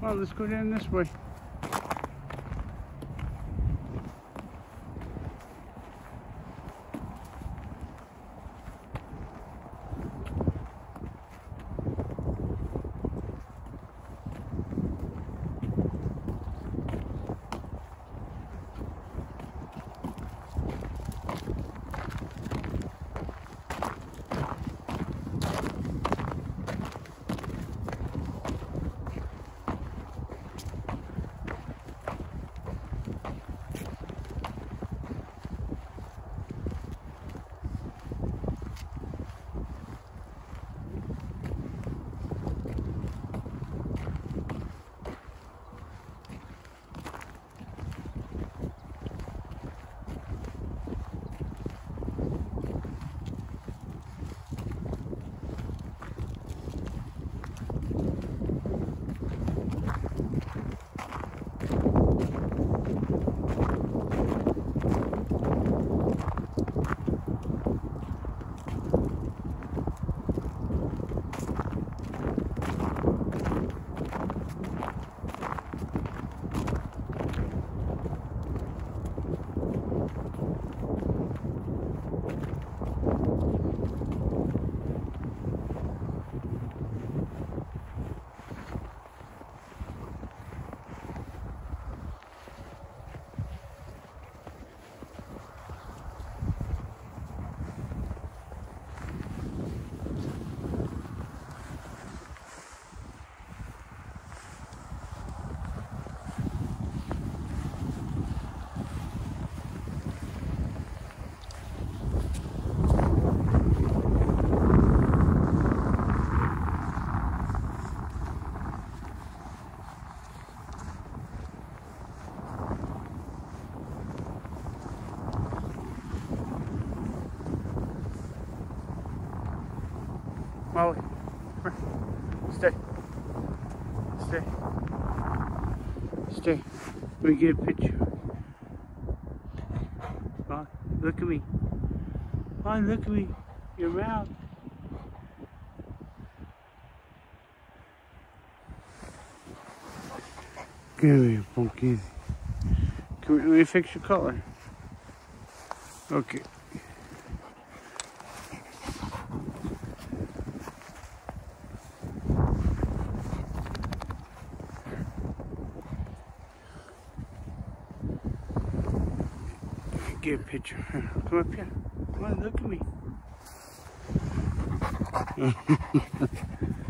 On, let's go down this way. Molly, stay. Stay. Stay. Let me get a picture. Molly, look at me. Molly, look at me. Your mouth. Come here, pumpkin. Come let me fix your collar. Okay. Get a picture. Come up here. Come on, look at me.